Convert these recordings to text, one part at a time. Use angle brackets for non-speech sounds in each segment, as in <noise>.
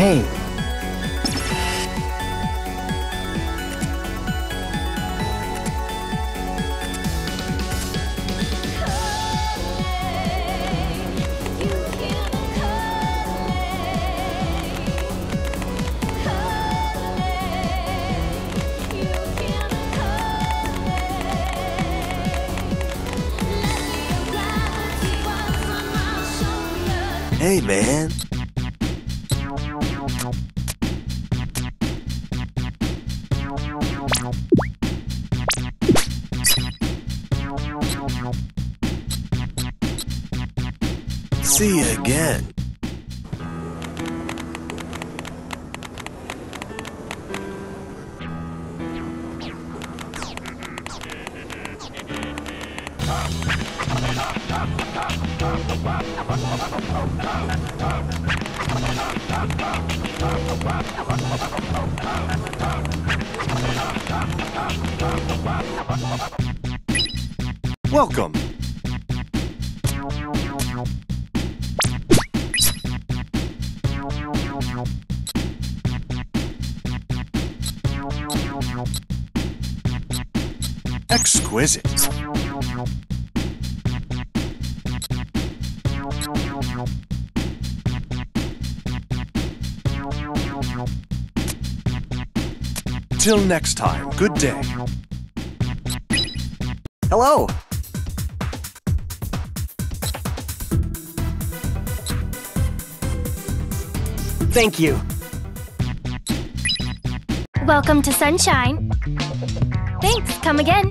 Hey, Hey, man. Until next time, good day. Hello. Thank you. Welcome to Sunshine. Thanks, come again.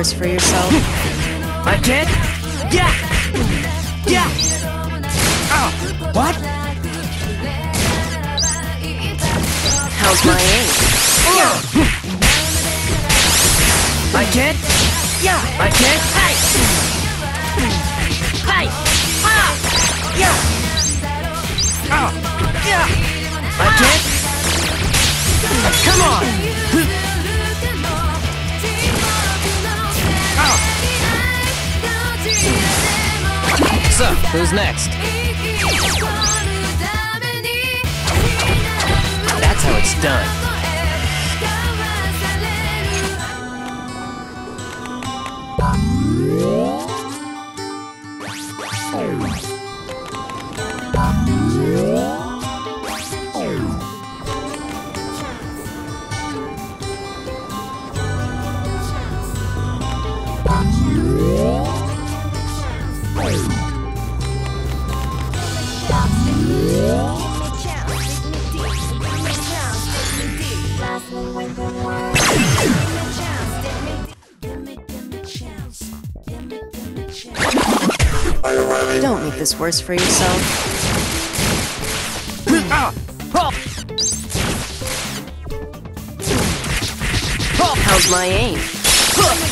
for yourself? is worse for yourself. How's my aim?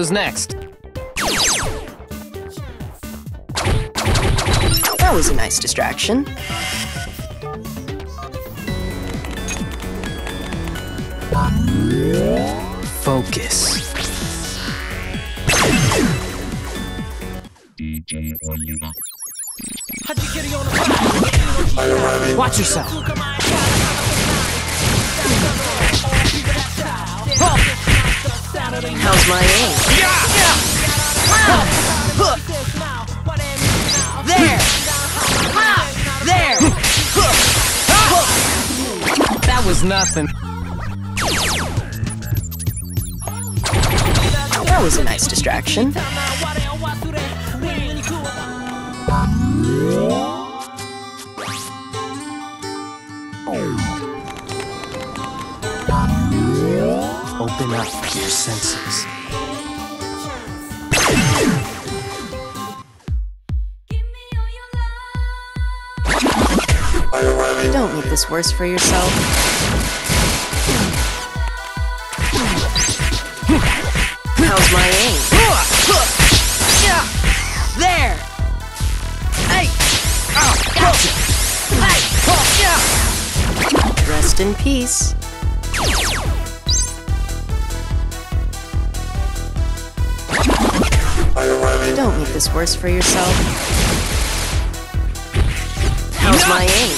So, who's next? That was a nice distraction. Focus. Watch yourself. How's my aim? There. There. That was nothing. That was a nice distraction. Open up your senses. Don't make this worse for yourself. How's my aim? There. Hey. Oh, gotcha. Rest in peace. This worse for yourself. How's my aim?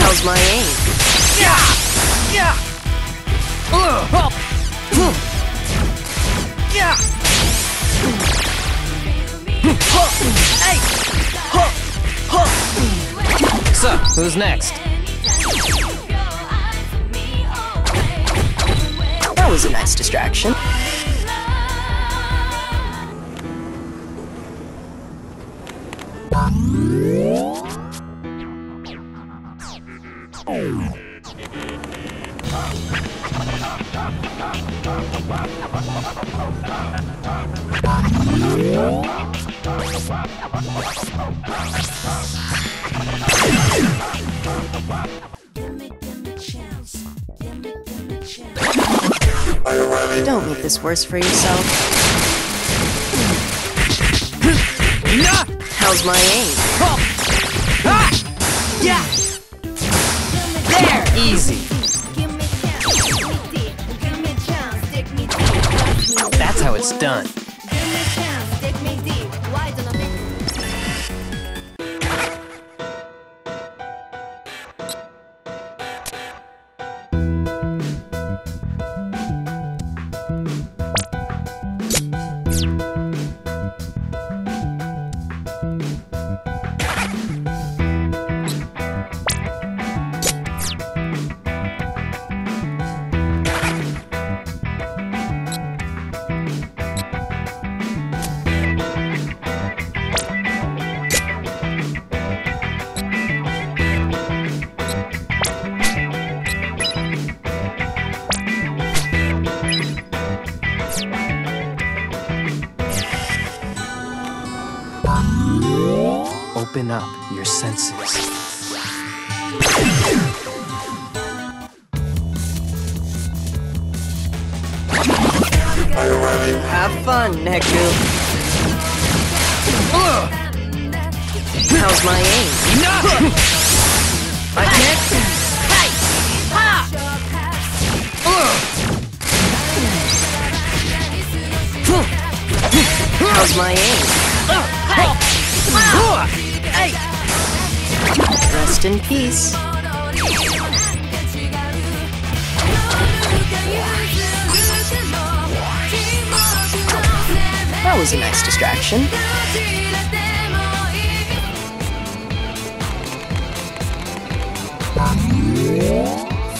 How's my aim? Yeah. Yeah. Uh, who's next? That was a nice distraction. Don't make this worse for yourself. How's my aim? Ah. Yeah. There. Easy. That's how it's done. Your senses. Have fun, Neku. How's my aim? In peace. That was a nice distraction.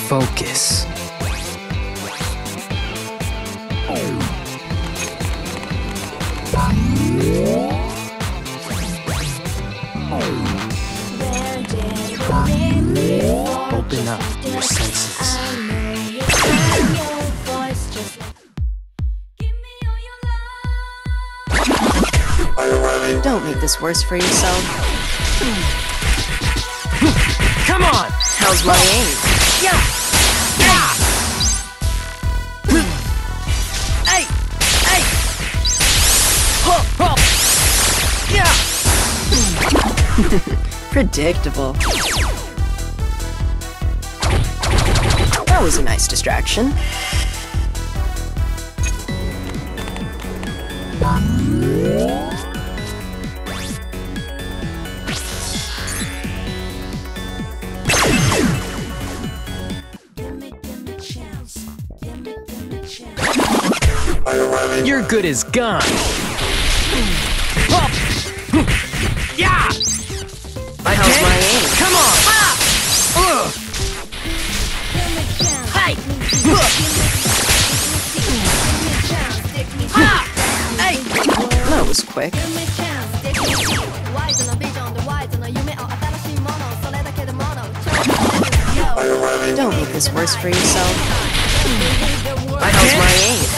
Focus. Don't make this worse for yourself. Come on! How's my aim? Yeah! Yeah! Hey! Hey! Ho! Ho! Yeah! <laughs> Predictable. That was a nice distraction. Good as gone. Yeah! I How's can- my aim? Come on! Ah! Hey! Ah! Hey! That was quick. Don't make this worse for yourself. I How's can- my aim?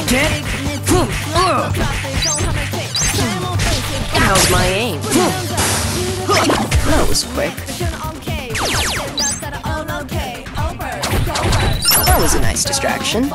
Can't. Ugh. How's my aim? That was quick. That was a nice distraction.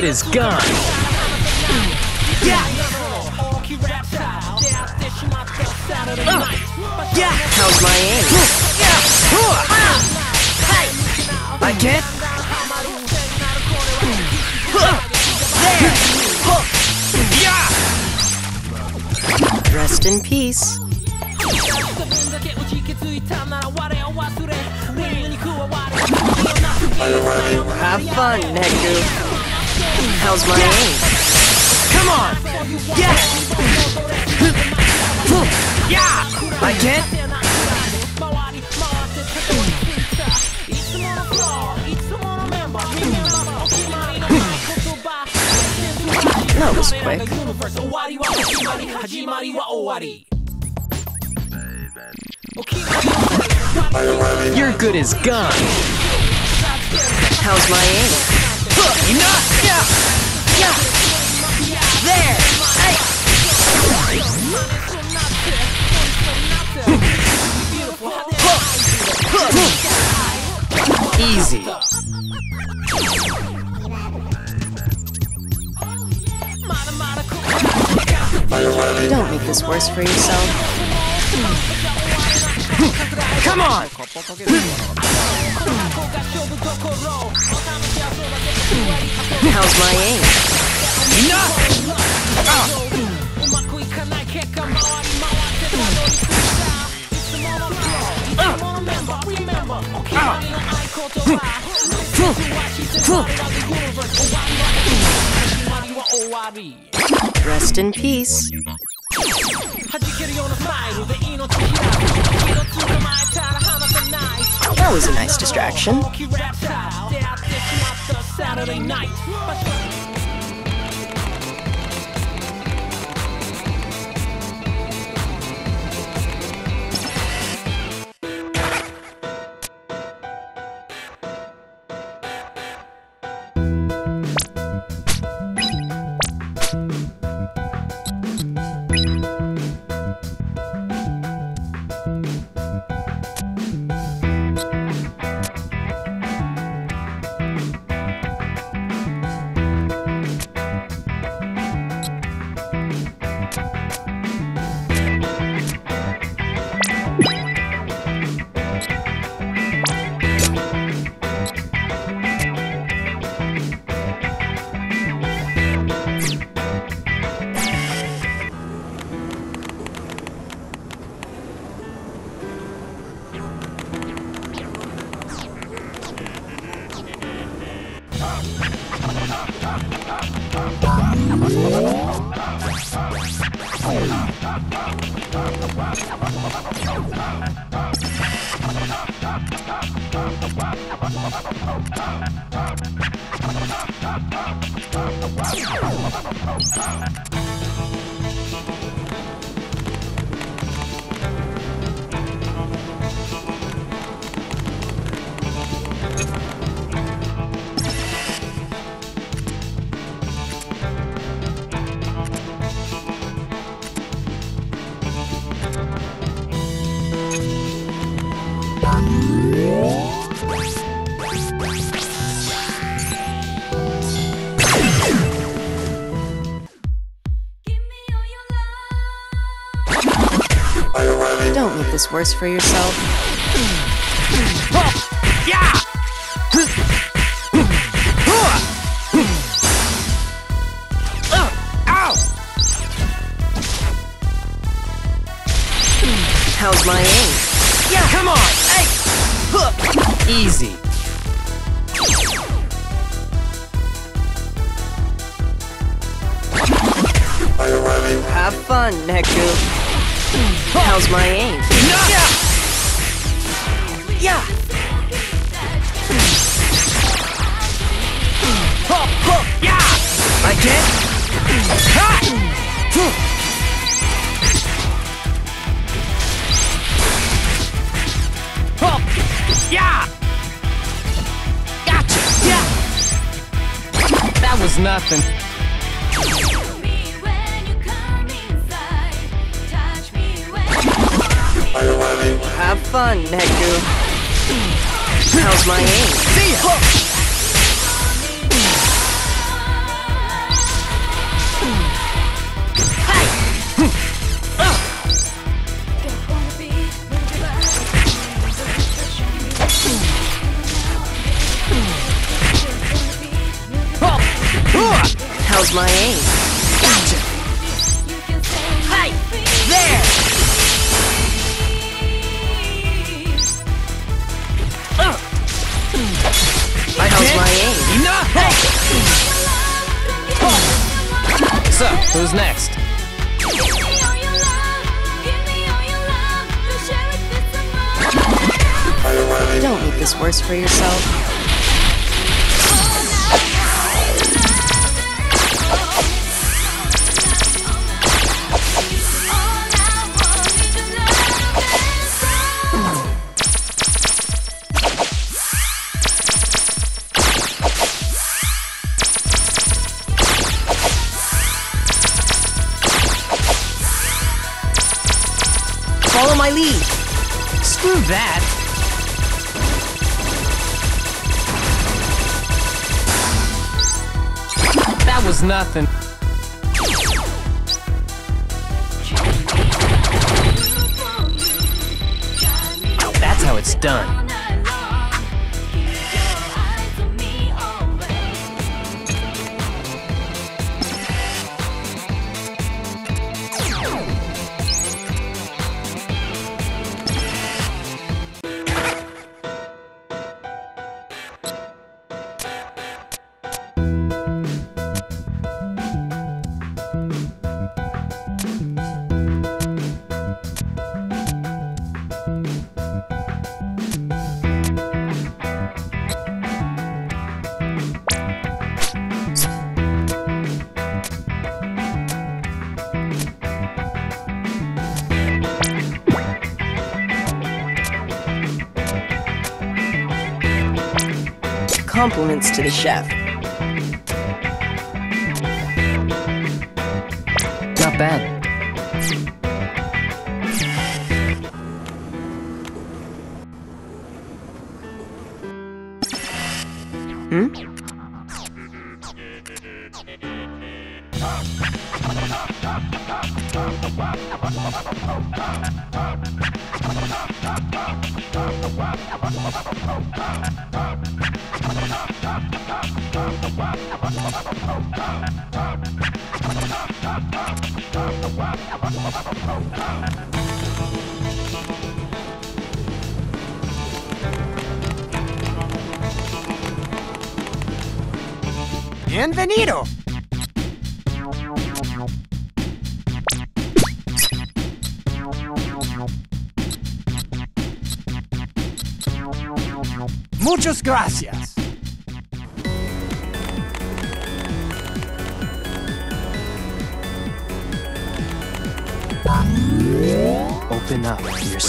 Good as gone. Yeah! Uh, yeah! How's my aim? Yeah! Ah! I. There! Yeah! Rest in peace. Have fun, Neku. How's my aim? Come on! Yeah! <laughs> Yeah! I can't. <laughs> That was quick. You're good as gone. How's my aim? Enough! Yeah! Yeah! There! Hey! Easy. Don't make this worse for yourself. Come on! How's my aim? Rest in peace. That was a nice distraction. Saturday night. Oh, oh, oh. Worse for yourself. compliments to the chef. Not bad.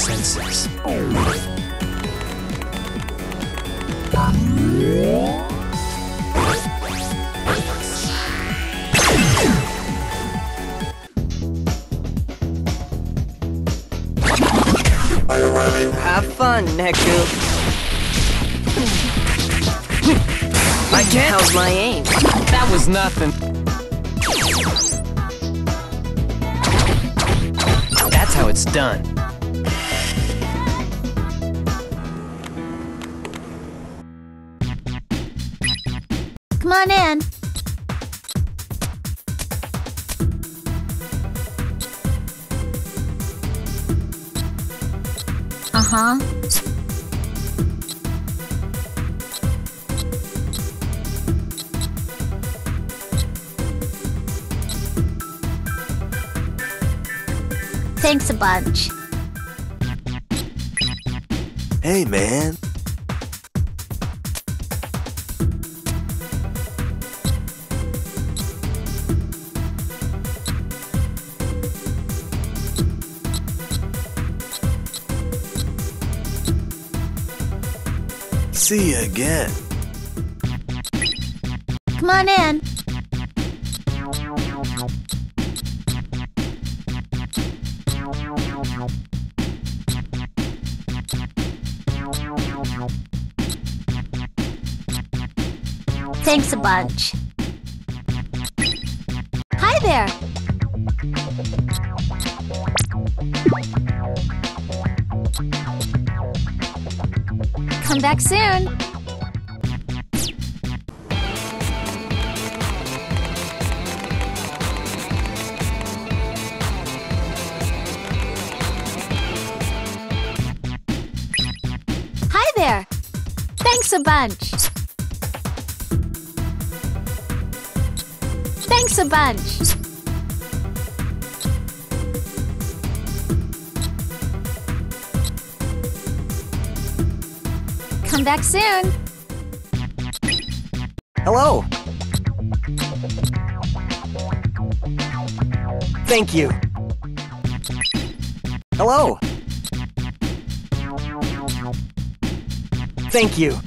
Senses. Have fun, Neku. I can't. How's my aim? That was nothing. That's how it's done. Uh huh. Thanks a bunch. Hey, man. Again. Come on in. Thanks a bunch. Hi there. Come back soon. Bunch. Thanks a bunch. Come back soon. Hello. Thank you. Hello. Thank you.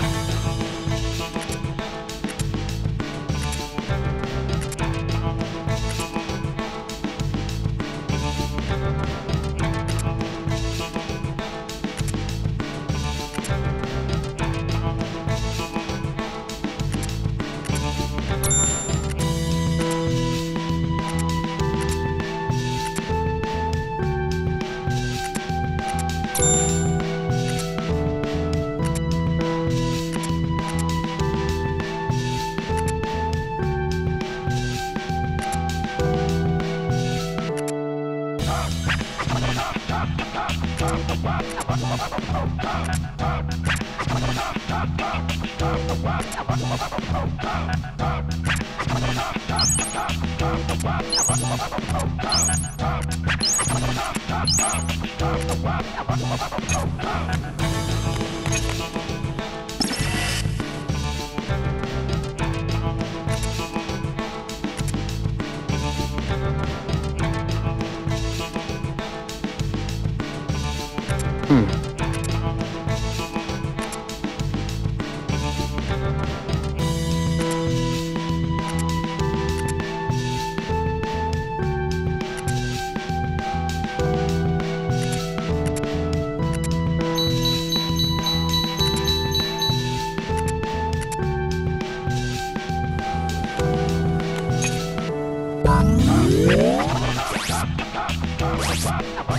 Oh,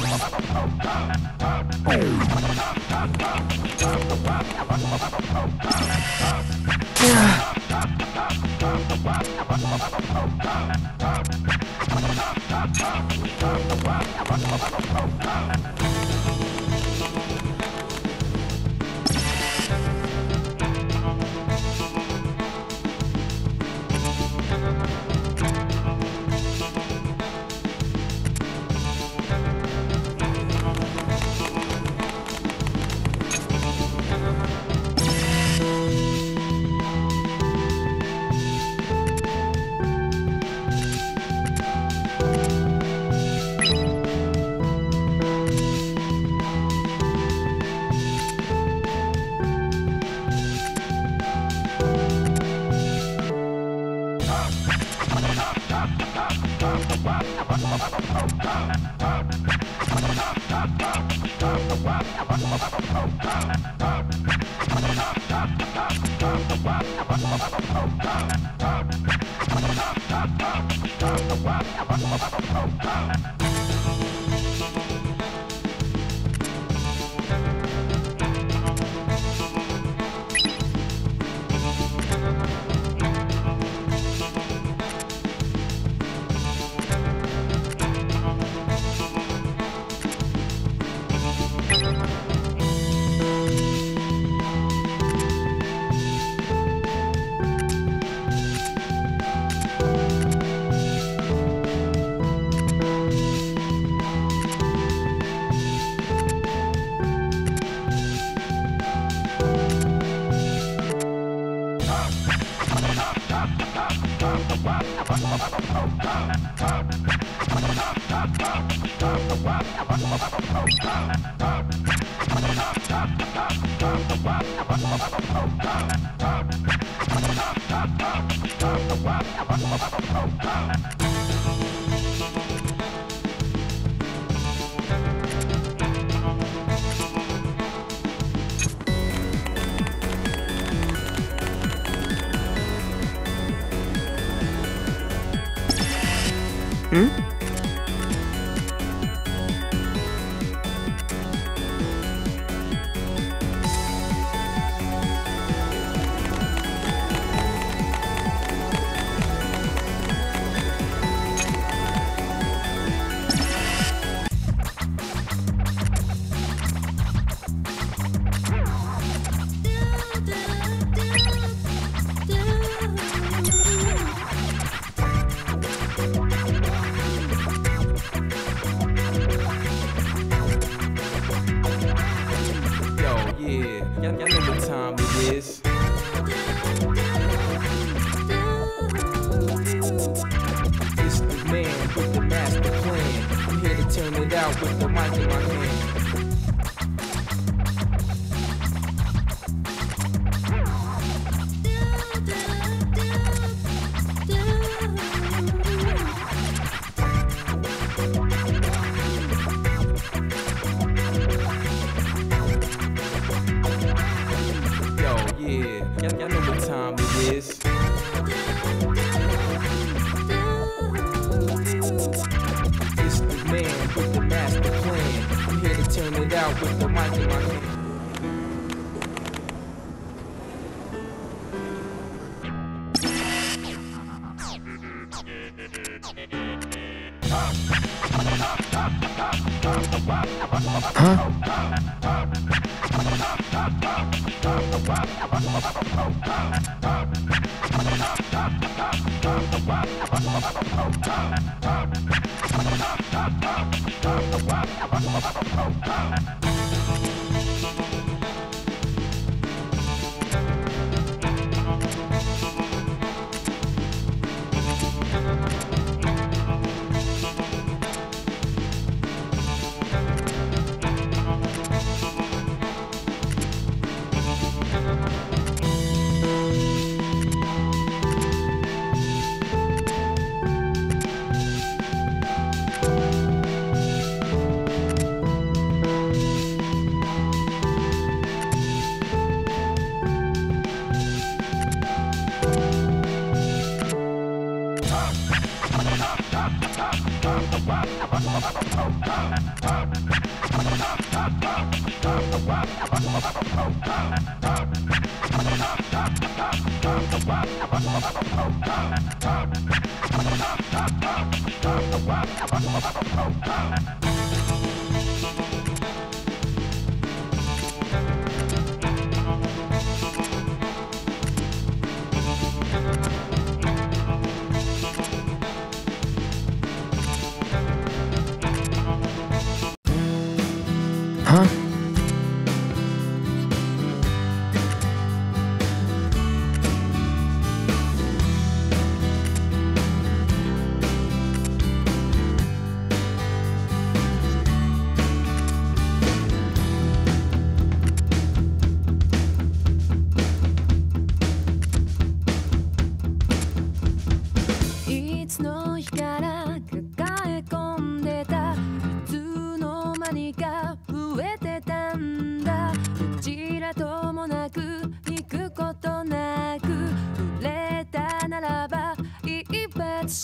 Oh, い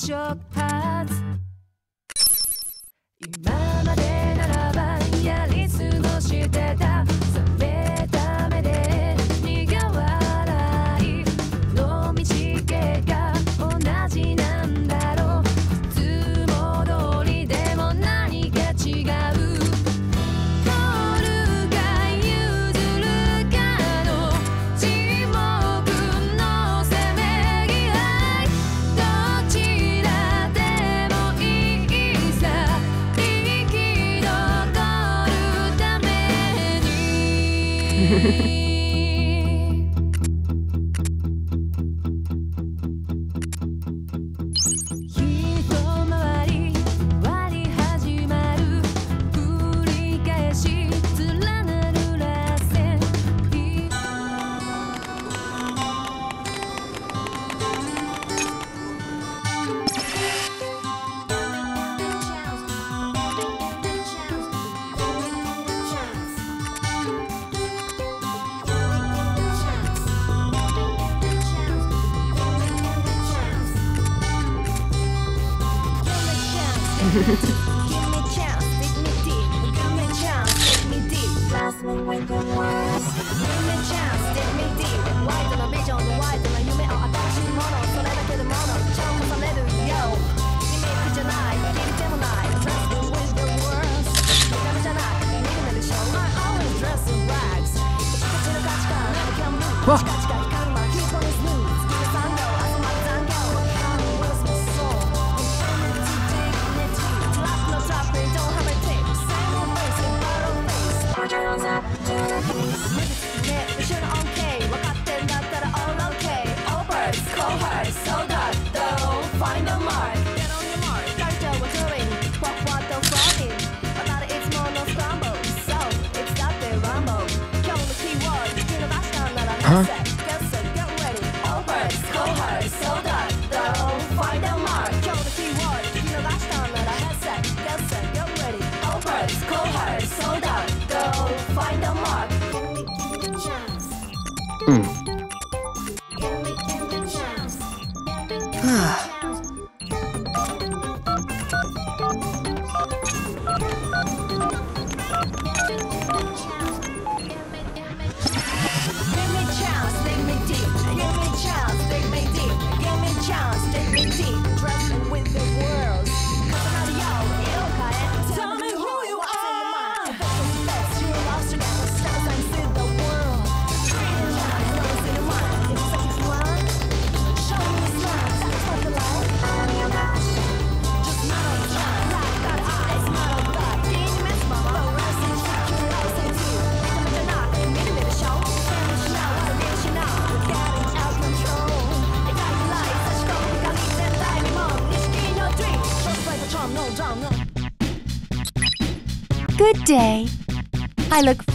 shook.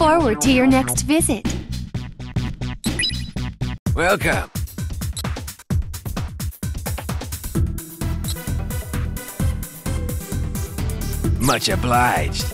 Forward to your next visit. Welcome. Much obliged.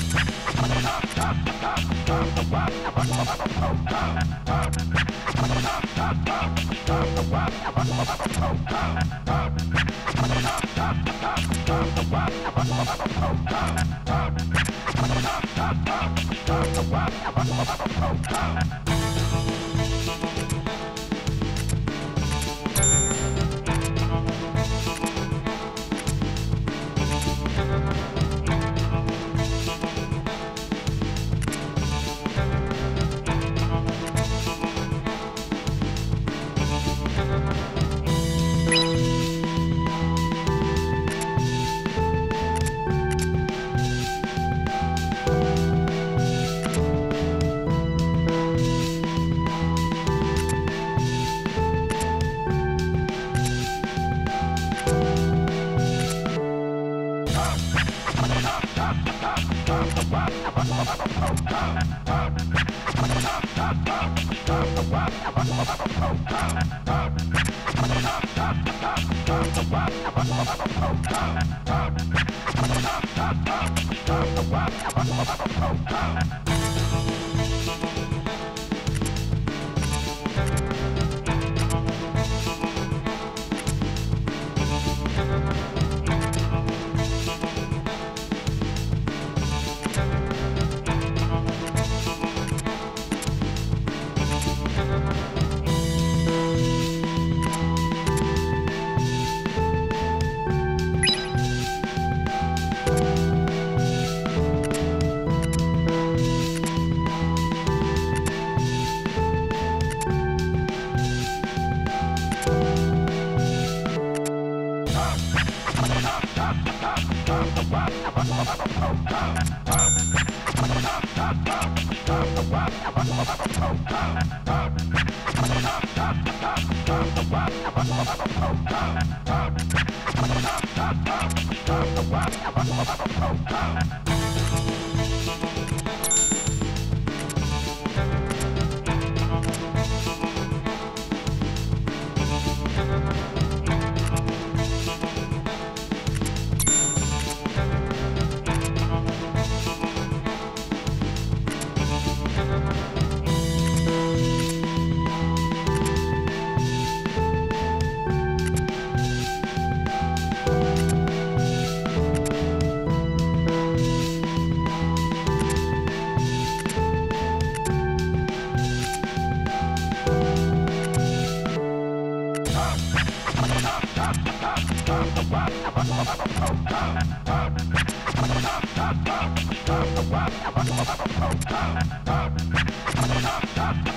Oh, Sign!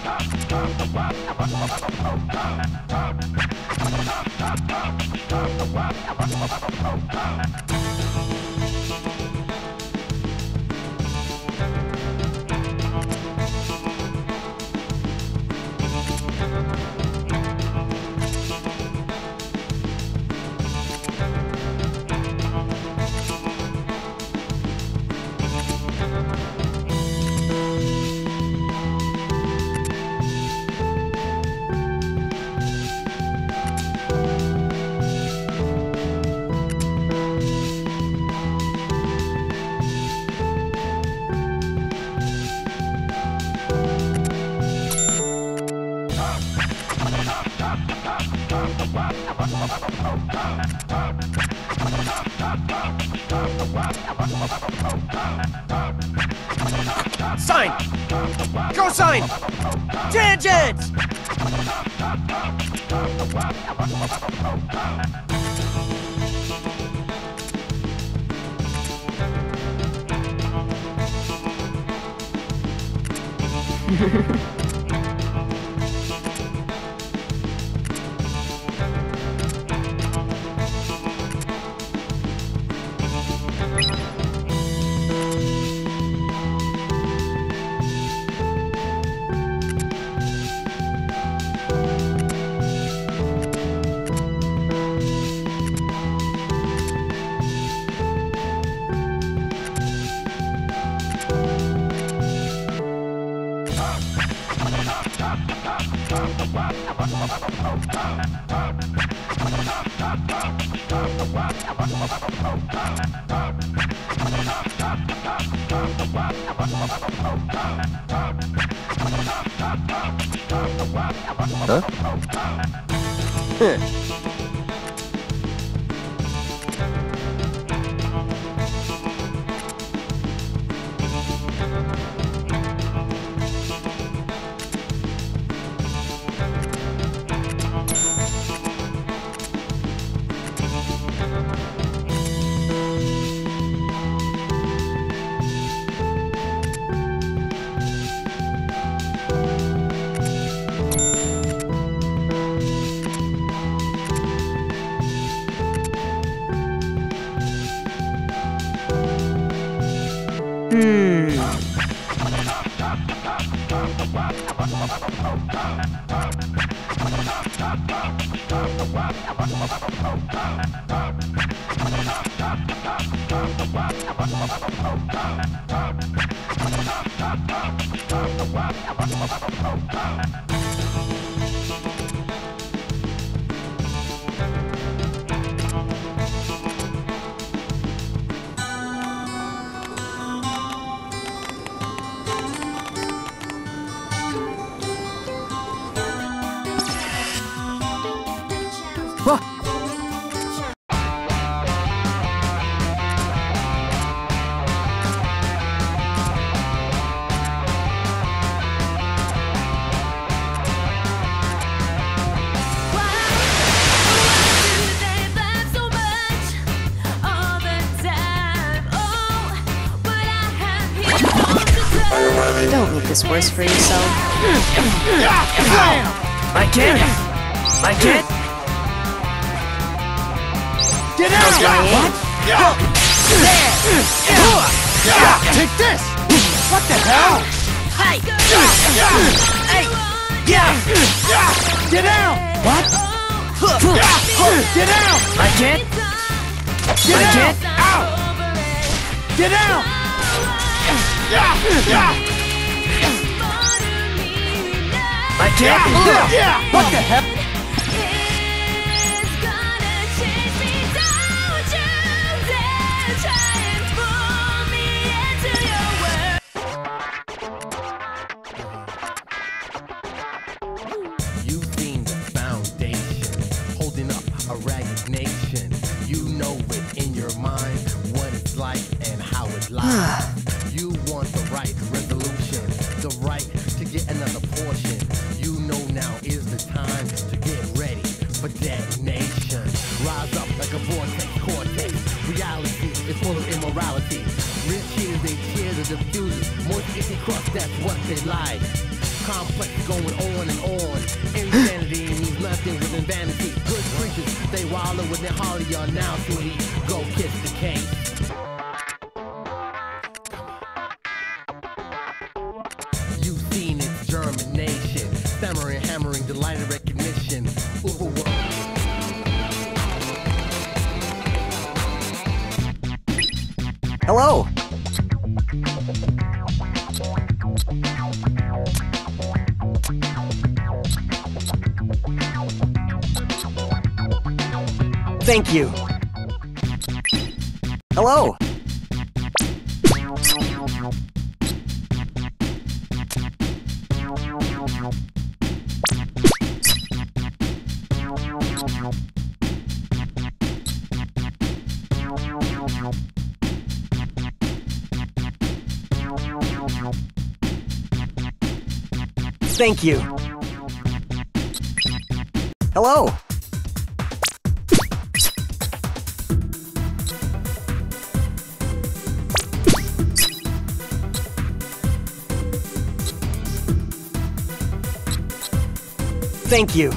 Don't this worse for yourself. I can't! I can't! Get How's my aim? Take this! What the hell? Hey! Hey! Yeah! Get out! What? Get out! I can't! Get I out! can't! Get out! I can't! What the heck? Thank you. Hello. Thank you. Hello. Thank you.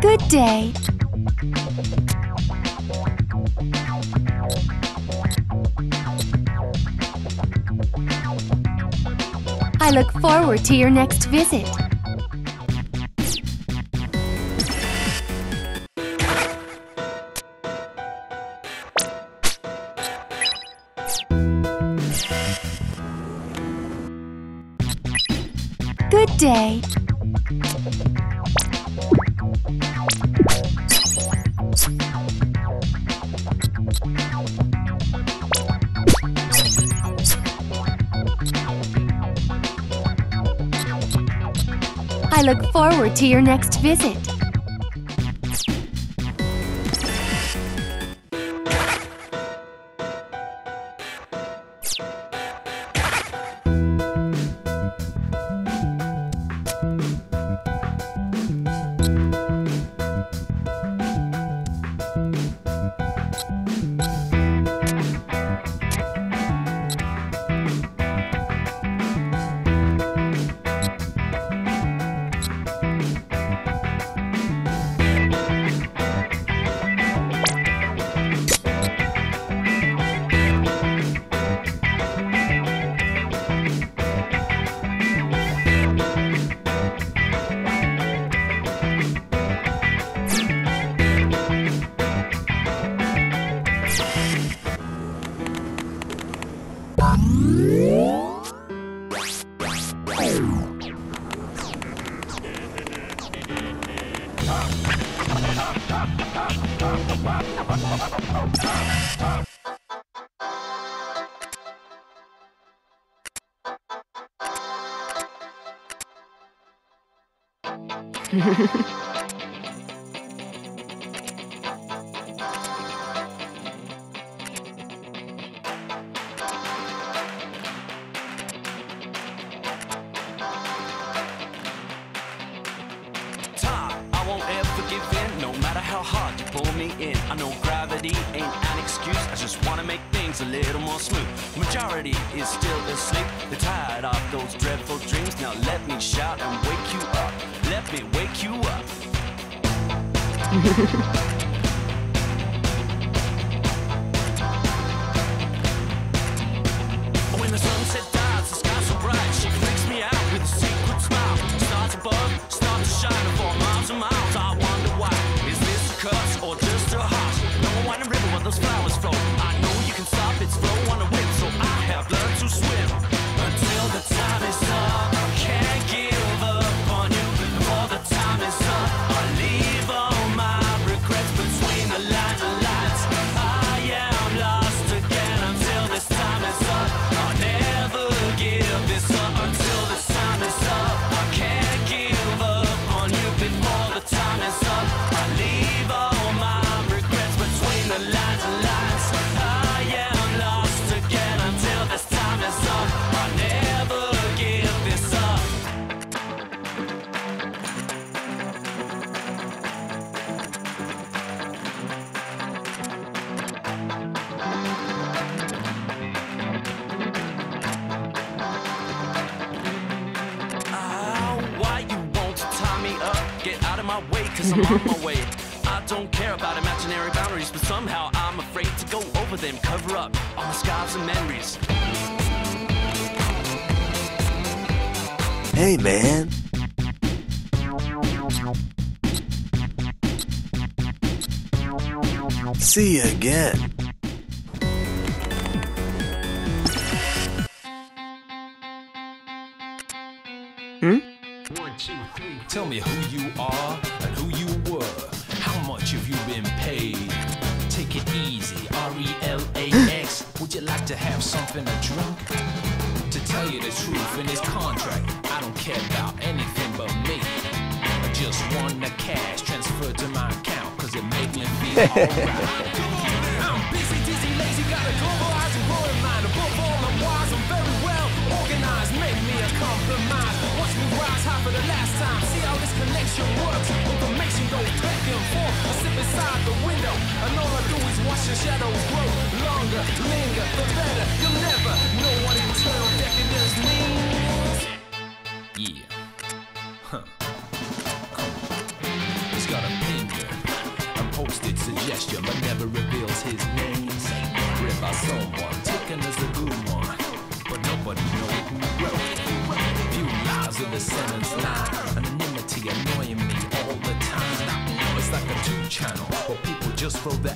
Good day. I look forward to your next visit. I look forward to your next visit. Ha. <laughs> with them, cover up all the scars and memories. Hey, man. See you again. and a drunk. To tell you the truth, in this contract, I don't care about anything but me. I just want the cash transferred to my account, cause it made me feel <laughs> alright. for that.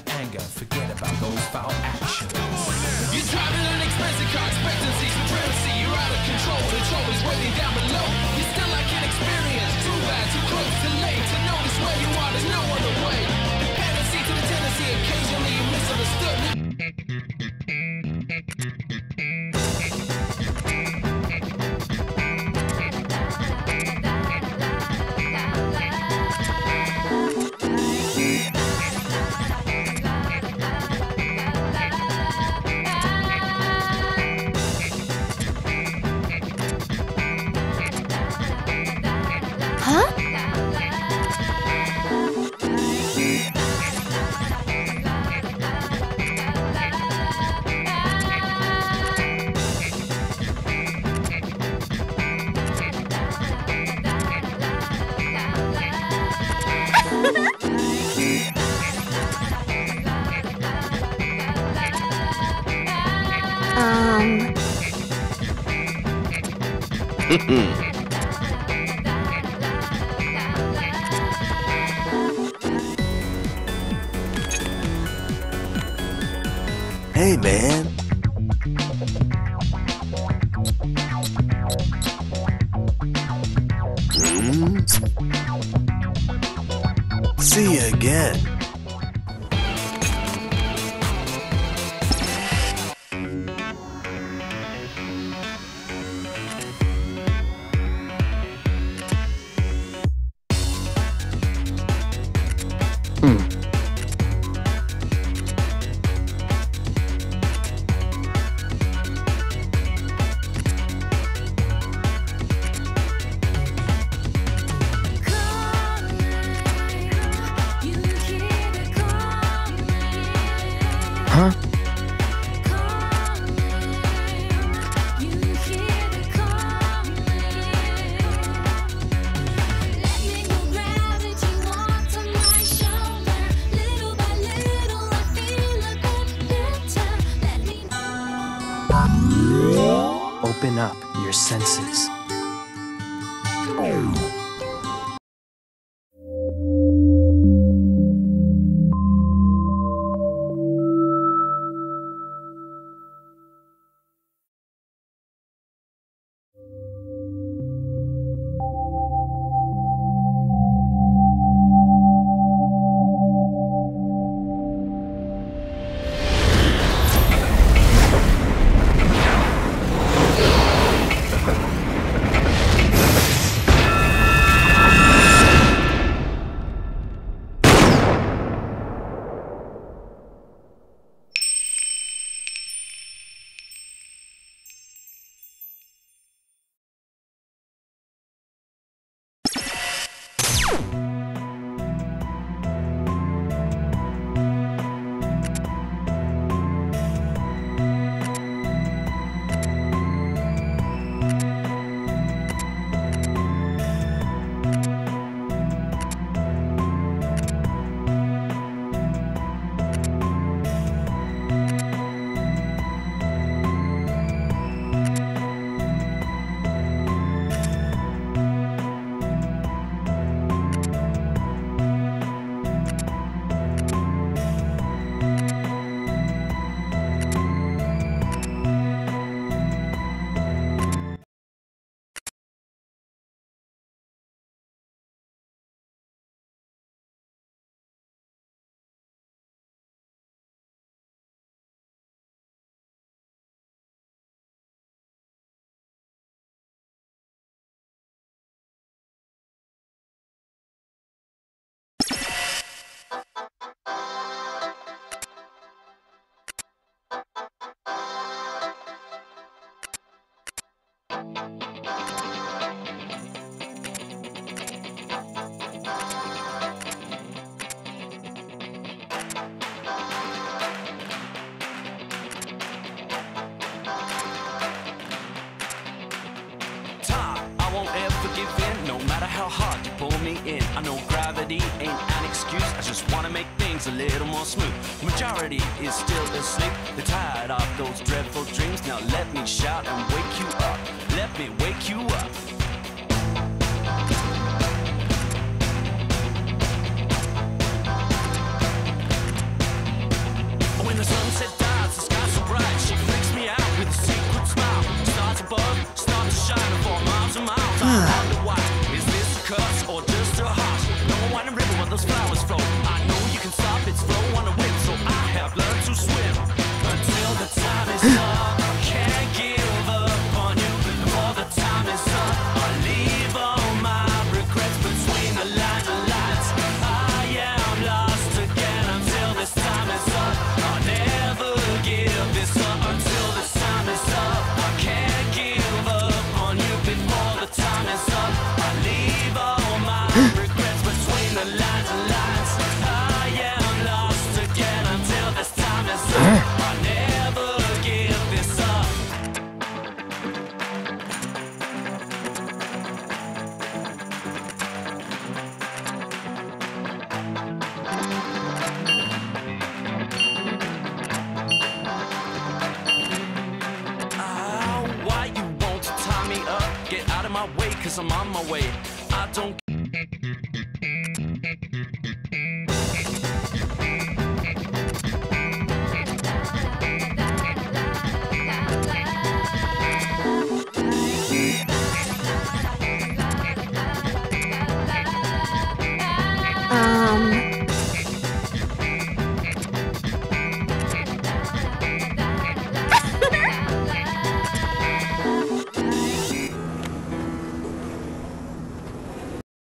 give in, no matter how hard you pull me in. I know gravity ain't an excuse, I just wanna make things a little more smooth. The majority is still asleep, they're tired of those dreadful dreams. Now let me shout and wake you up, let me wake you up. flowers.